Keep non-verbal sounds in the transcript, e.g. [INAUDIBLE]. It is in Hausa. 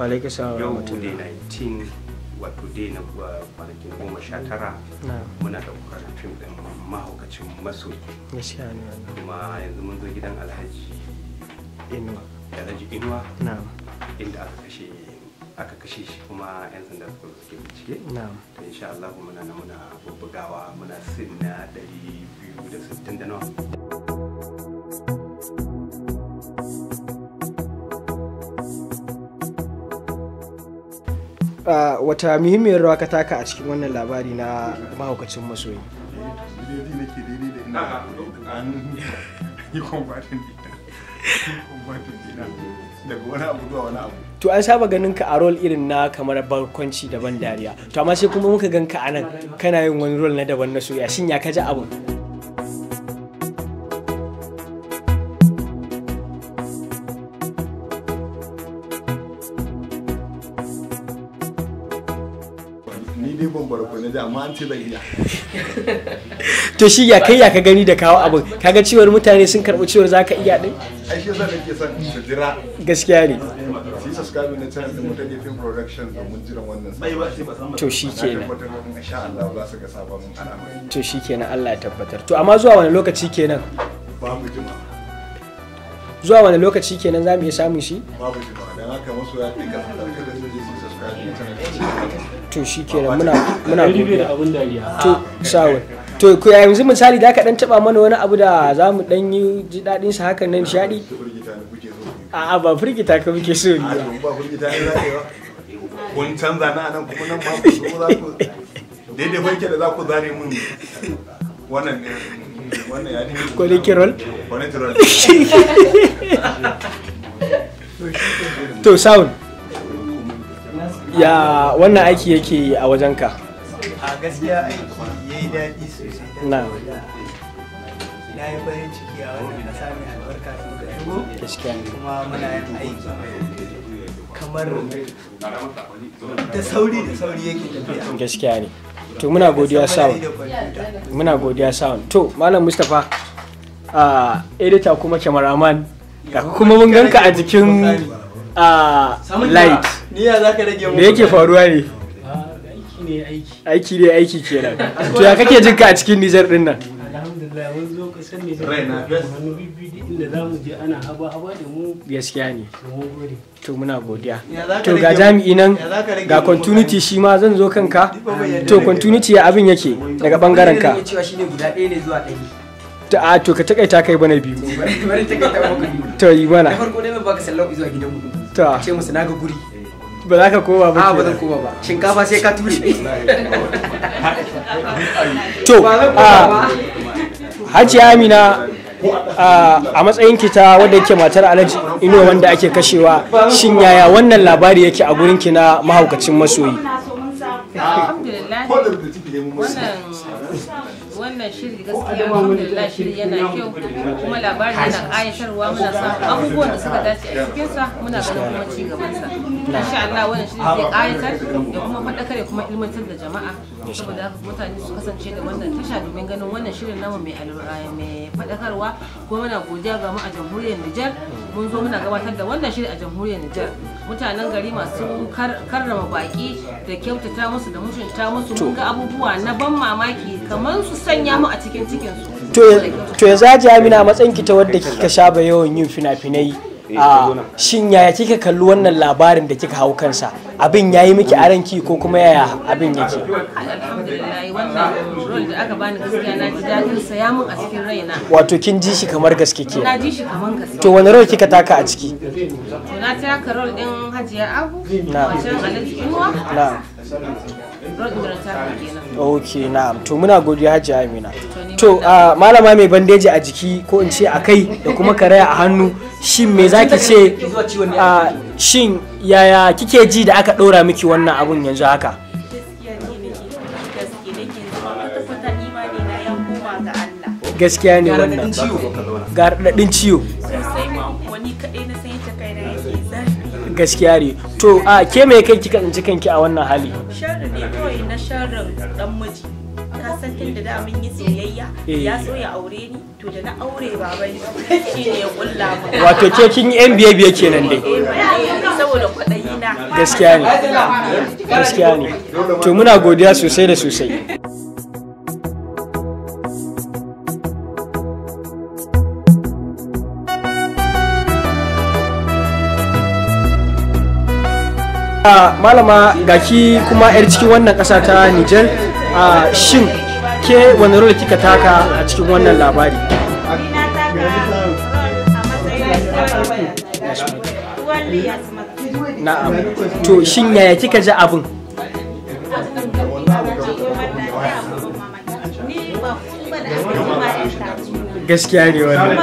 alaikum salam Yau day 19 wato day na uh, kwanakin goma sha tara na muna ɗaukar fim ɗin mahaukacin masoyi. Kuma yanzu mun zo gidan alhaji inuwa. Alhaji inuwa na inda aka kashe aka kashe shi kuma yan sanda suka zo suke bincike. Na to insha Allah muna nan muna bubbugawa muna sin na 260 da nawa. Wata muhimmiyar rawa ka taka a cikin wannan labari na mahaukacin masoyi? Abu abu to an saba ganin ka a rol irin na kamar barkwanci daban dariya. To amma sai kuma muka gan ka a nan kana yin wani rol na daban na soyayya. Shin ya ka ji da amma an ce zan iya. [LAUGHS] To shi ya kai ya ka gani da kawo abin kaga cewar mutane sun karɓi cewar za ka iya ɗin? Ai shi yasa nake son su jira. Gaskiya ne. Su yi subscribe na channel din mutane film production domin jiran wannan sabon to shi na kenan. insha Allah za su ga sabon al'amari to shi kenan Allah ya tabbatar. To amma zuwa wani lokaci kenan? Babu jima. Zuwa wani lokaci kenan za mu iya samun shi? Babu jima. Dan haka masoya ɗin ka da su to shi kenan muna muna to shawar to ku yanzu misali da ka dan taba mana wani abu da za mu dan yi ji daɗin sa hakan nan so ku yi a'a ba firgita ka muke so a ni ba. Firgita ne za ka yi ba. Kun canza na nan kuma nan ma ku zo za ku daidai banke da za ku zare mun wannan ne wannan ya ne cholesterol? Cholesterol. [LAUGHS] To sound ya wannan aiki yake a wajenka? A gaskiya aiki ya yi daɗi sosai. Na. na yi farin ciki a wannan ƙasa mai albarka da muka shigo. Gaskiya ne. Kuma muna yin aiki kamar da sauri da sauri yake tafiya. Gaskiya ne. To muna godiya sound. muna godiya sound. To malam mustapha a editor kuma cameraman ga kuma mun ganka a jikin a light. Ni ya za ka rage mu me yake faruwa ne? Aiki ne aiki. Aiki ne aiki kenan. [LAUGHS] To ya kake jinka a cikin nijar ɗin nan? Alhamdulillah mun zo ƙasar ne Rai na fes. hannu bibbi duk inda za mu je ana haba haba da mu. Gaskiya ne. To muna godiya. To ga jami'i nan ga continuity shi ma zan zo kanka. To continuity ya abin yake daga ɓangaren ka? cewa shine guda ɗaya ne zuwa ɗari. Ta a to ka takaita kai bana biyu Bari bari ta kai ta maka biyu. to yi Na mana farko dai baka sallau zuwa gidan mu. to Ce musu na ga guri. ba za ka koma ba A ba zan koma ba. Shinkafa sai ka ture. to. Hajiya Amina a matsayin ki ta wadda yake matar Alhaji Ino wanda ake kashewa shin yaya wannan labari yake a gurin ki na mahaukacin masoyi alhamdulillah wannan shiri gaskiya alhamdulillah shiri yana kyau kuma labari yana ƙayatarwa muna samun abubuwan da suka dace a cikinsa muna ganin kuma ci gabansa insha Allah wannan shiri zai ƙayatar ya kuma faɗakar ya kuma ilmantar da jama'a. Saboda haka mutane su kasance da wannan tasha domin ganin wannan shirin namu mai faɗakarwa. Kuma muna godiya ga mu a jamhuriyar Nijar mun zo muna gabatar da wannan shiri a jamhuriyar Nijar. Mutanen gari masu kar- karrama baki da kyautata musu da mutunta musu mun ga abubuwa na ban mamaki kamar su sanya mu a cikin cikin su to yanzu Hajiya Amina matsayin ki ta wadda kika saba yawan yin fina-finai shin yaya kika kalli wannan labarin da kika hau kansa? Abin yayi miki a ranki ko kuma yaya abin yake? Alhamdulillah wannan rol da aka bani gaskiya na ji daɗin sa ya mun a cikin raina. Wato kin ji shi kamar gaske ke na ji shi kaman gaske. To wani rol kika taka a ciki? To na taka rol din hajiya abu Na. wajen alhaji inuwa. Na ok na'am. To muna godiya Hajiya Amina. To a malama mai bandeji a jiki ko in ce a kai da kuma karaya a hannu shin me zaki ce shin yaya kike ji da aka ɗora miki wannan abun yanzu haka? Gaskiya ne nake gaske nake zuwa kwata kwata imani na ya koma ga Allah. Gaskiya ne wannan. ga raɗaɗin ciwo. Sosai ma wani kaɗai na san yadda kaina yake zafi. Gaskiya ne. To a ke me kai kika tsinci kanki a wannan hali? Sharri ne kawai na sharrin dan miji. Ka san tun da da mun yi soyayya Eh. ya so ya aure ni. To da na aure baban shi ne ya kulla mu wato ke kin yi yan biye kenan dai? Saboda kwaɗayi na. Gaskiya ne. Gaskiya ne. To muna godiya sosai da sosai. A malama gaki kuma 'yar cikin wannan ƙasa ta Nijar. Shin ke wani role kika taka a cikin wannan labari? Rol na'am. To shin yaya kika ji abin? Gaskiya ne wannan.